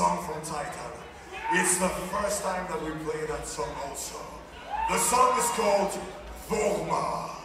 song from Titan. It's the first time that we play that song also. The song is called Vorma.